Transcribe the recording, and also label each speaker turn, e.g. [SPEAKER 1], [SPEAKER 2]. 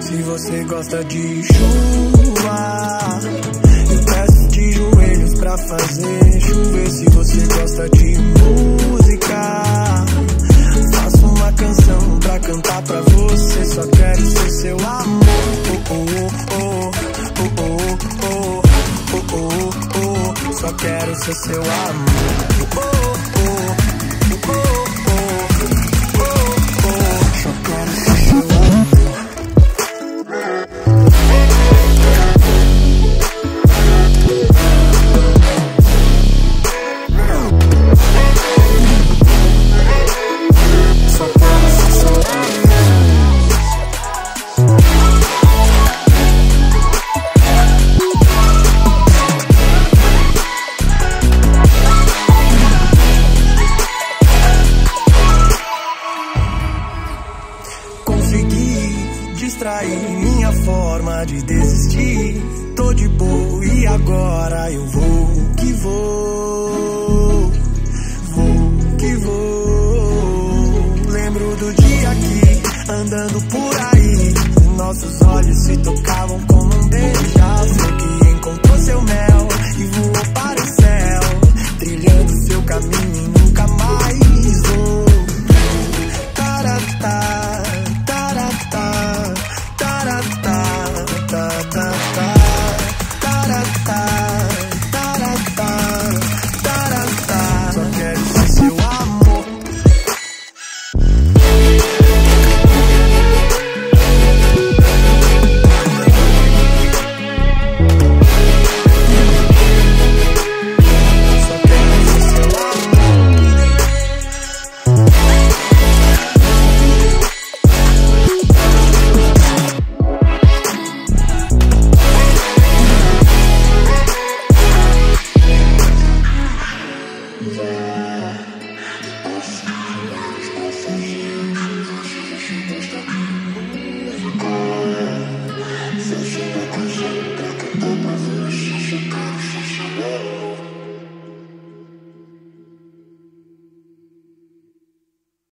[SPEAKER 1] se você gosta de chuva. Eu peço de joelhos pra fazer chover se você gosta de música. Faço uma canção pra cantar pra você, só quero ser seu amor. Oh, oh, oh, oh, oh, oh, oh, oh, oh, oh. Só quero ser seu amor. Distrair minha forma de desistir. Tô de boa e agora eu vou que vou. Vou que vou. Lembro do dia que andando por aí, nossos olhos se tocavam como
[SPEAKER 2] Yeah.